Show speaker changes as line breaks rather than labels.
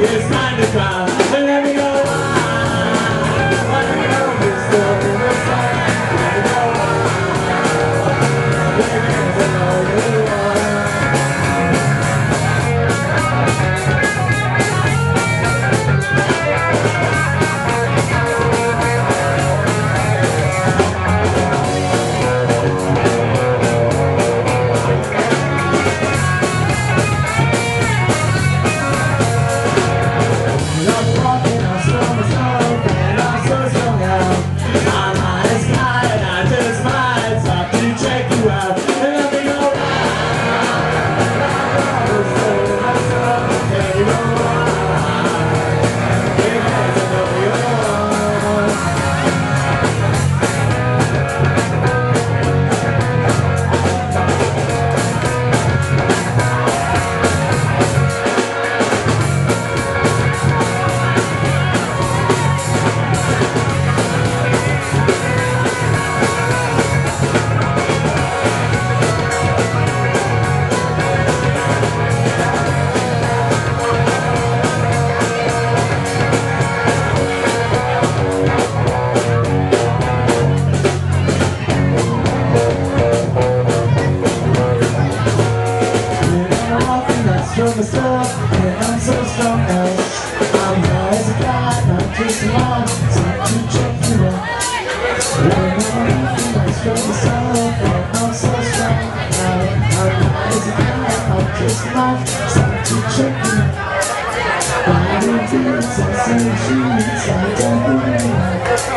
it's time to 5 and I'm so strong now. I'm high as a cloud, I'm just alone, time to check you out. When I'm leaving, I show the sun, and I'm so strong now. I'm high as a cloud, I'm just alone, time to check you out. Why do you feel so strange? I don't know.